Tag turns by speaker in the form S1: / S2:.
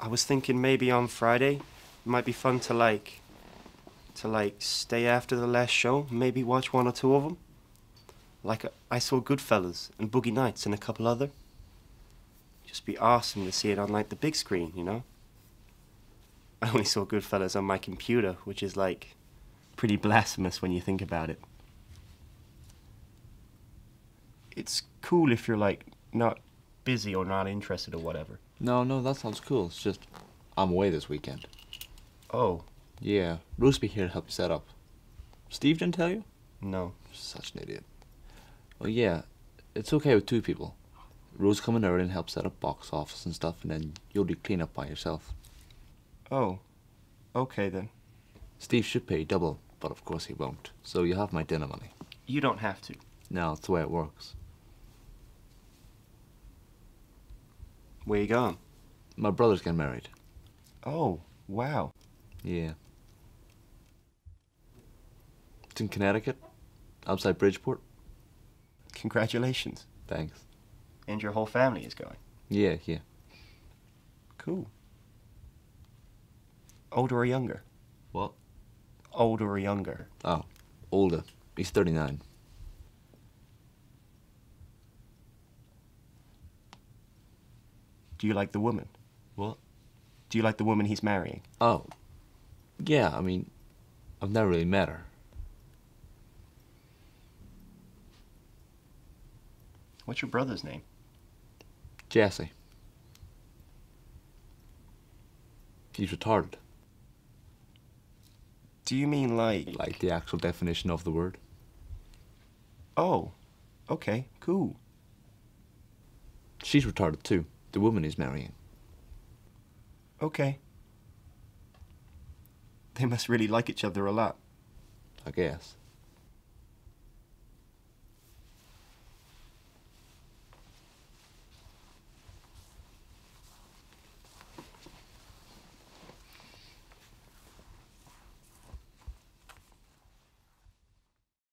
S1: I was thinking maybe on Friday it might be fun to like to like stay after the last show, maybe watch one or two of them. Like uh, I saw Goodfellas and Boogie Nights and a couple other. Just be awesome to see it on like the big screen, you know. I only saw Goodfellas on my computer, which is like pretty blasphemous when you think about it. It's cool if you're like not busy or not interested or whatever.
S2: No, no, that sounds cool. It's just I'm away this weekend.
S1: Oh,
S2: Yeah, Rose'll be here to help you set up. Steve didn't tell you?
S1: no.
S2: Such an idiot. Well, yeah, it's okay with two people. Rose come in early and help set up box office and stuff, and then you'll do cleanup by yourself.
S1: Oh, okay then.
S2: Steve should pay double, but of course he won't. So you have my dinner money.
S1: You don't have to.
S2: No, it's the way it works.
S1: Where you going?
S2: My brother's getting married.
S1: Oh, wow.
S2: Yeah. It's in Connecticut, outside Bridgeport.
S1: Congratulations.
S2: Thanks.
S1: And your whole family is going.
S2: Yeah, yeah.
S1: Cool. Older or younger?
S2: What?
S1: Older or younger?
S2: Oh, older. He's 39.
S1: Do you like the woman?
S2: What?
S1: Do you like the woman he's marrying?
S2: Oh. Yeah, I mean, I've never really met her.
S1: What's your brother's name?
S2: Jesse. He's retarded.
S1: Do you mean like.
S2: Like the actual definition of the word.
S1: Oh, okay, cool.
S2: She's retarded too. The woman is marrying.
S1: Okay. They must really like each other a lot.
S2: I guess.